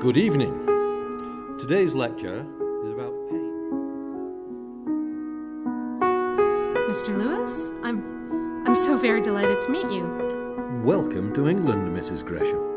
Good evening. Today's lecture is about pain. Mr. Lewis, I'm I'm so very delighted to meet you. Welcome to England, Mrs. Gresham.